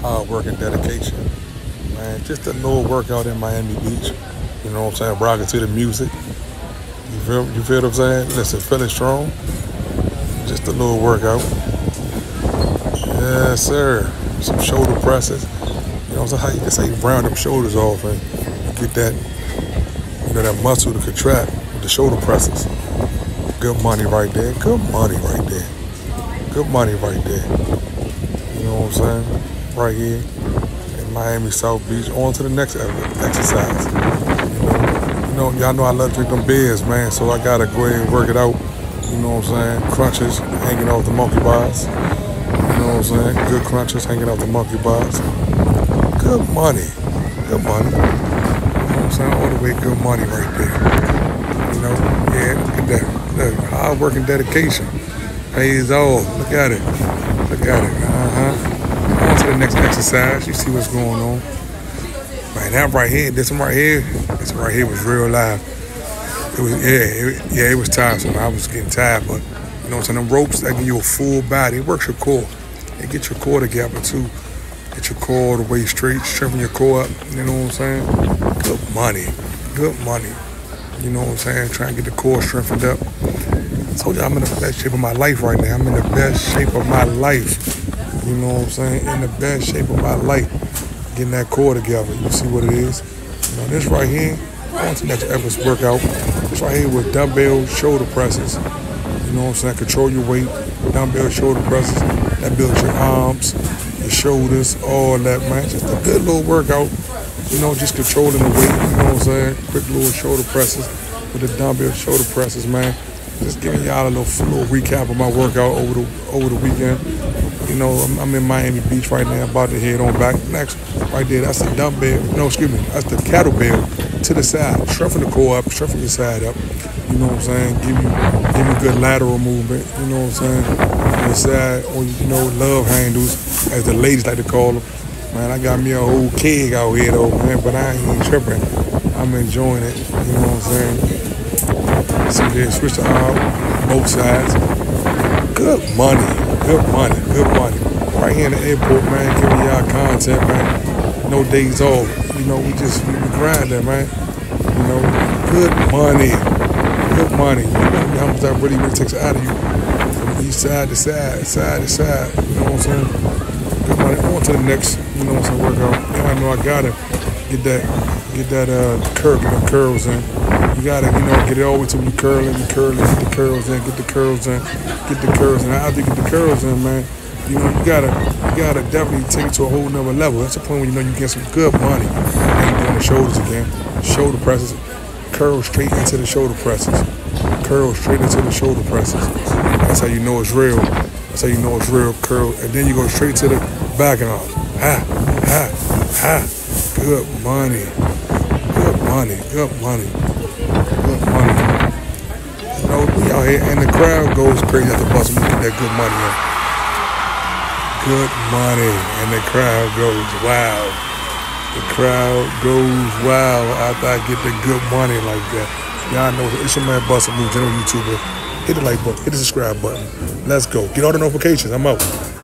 hard work and dedication. Man, just a little workout in Miami Beach. You know what I'm saying? Rocking to the music. You feel, you feel what I'm saying? Listen, feeling strong. Just a little workout. Yes, sir. Some shoulder presses. You know what I'm saying? How you can say round them shoulders off and get that, you know, that muscle to contract with the shoulder presses. Good money right there. Good money right there. Good money right there. You know what I'm saying? Right here in Miami South Beach. On to the next exercise. You know, y'all know I love drinking beers, man. So I gotta go ahead and work it out. You know what I'm saying? Crunches hanging off the monkey bars. You know what I'm saying? Good crunches hanging off the monkey bars. Good money. Good money. You know what I'm saying? All the way good money right there. You know, yeah, look at that. Look, hard work and dedication pays off. Look at it. Look at it. Uh-huh. The next exercise. You see what's going on. Man, that right here, this one right here, this one right here was real live. It was, yeah, it, yeah, it was tiresome. I was getting tired, but you know what I'm saying? Them ropes, that give you a full body. It works your core. It gets your core together too. Get your core the way straight, strengthen your core up. You know what I'm saying? Good money. Good money. You know what I'm saying? Trying to get the core strengthened up. I told you I'm in the best shape of my life right now. I'm in the best shape of my life. You know what I'm saying? In the best shape of my life. Getting that core together. You see what it is? You know, this right here, on to next Everest workout. This right here with dumbbell shoulder presses. You know what I'm saying? Control your weight, dumbbell shoulder presses. That builds your arms, your shoulders, all that, man. Just a good little workout you know, just controlling the weight, you know what I'm saying? Quick little shoulder presses with the dumbbell shoulder presses, man. Just giving y'all a little, little recap of my workout over the over the weekend. You know, I'm, I'm, in Miami Beach right now, about to head on back. Next, right there, that's the dumbbell. No, excuse me, that's the kettlebell to the side. Strengthen the core up, strengthen your side up. You know what I'm saying? Give you give you good lateral movement. You know what I'm saying? On the side, or you know, love handles, as the ladies like to call them. Man, I got me a whole keg out here though, man, but I ain't tripping. I'm enjoying it. You know what I'm saying? See there, switch the arm, both sides. Good money, good money, good money. Right here in the airport, man, giving y'all content, man. No days off. You know, we just we grinding, man. You know, good money, good money. You know how much that really, really takes out of you from east side to side, side to side. You know what I'm saying? Good money. On to the next you know, some workout. And I know I gotta get that get that uh curve, get the curls in. You gotta, you know, get it all to the curling, the curling, get the curls in, get the curls in, get the curls in. After you get the curls in, man, you know, you gotta you gotta definitely take it to a whole nother level. That's the point when you know you get some good money. And you're doing the shoulders again. Shoulder presses, curl straight into the shoulder presses. Curl straight into the shoulder presses. That's how you know it's real. That's how you know it's real curl. And then you go straight to the back and off ha, ha, ha. Good money. Good money. Good money. Good money. You know, we out here and the crowd goes crazy at the bus when we get that good money in. Good money. And the crowd goes wild. The crowd goes wild after I get the good money like that. Y'all know it's your man Busta Move, general YouTuber. Hit the like button, hit the subscribe button. Let's go. Get all the notifications. I'm out.